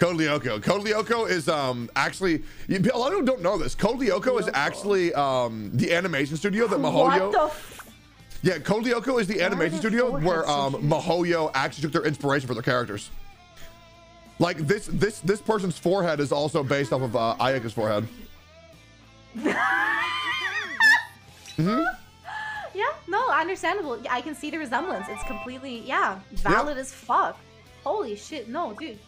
Code Lyoko. Code Lyoko is um actually you, a lot of people don't know this. Code Lyoko is actually um the animation studio that Mihoyo. Yeah, Code Lyoko is the animation studio where um? Mihoyo actually took their inspiration for their characters. Like this this this person's forehead is also based off of uh, Ayaka's forehead. Mm-hmm. Yeah, no, understandable. I can see the resemblance. It's completely, yeah, valid as fuck. Holy shit, no, dude.